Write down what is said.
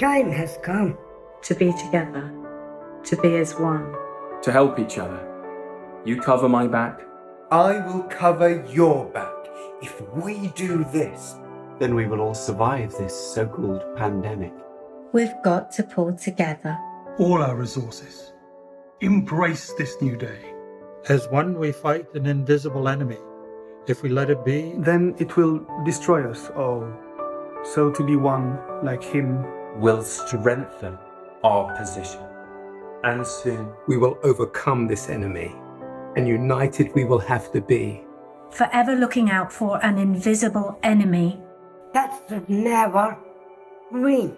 time has come to be together, to be as one, to help each other. You cover my back. I will cover your back. If we do this, then we will all survive this so called pandemic. We've got to pull together all our resources. Embrace this new day. As one, we fight an invisible enemy. If we let it be, then it will destroy us all. So to be one like him will strengthen our position. And soon we will overcome this enemy, and united we will have to be. Forever looking out for an invisible enemy that should never win.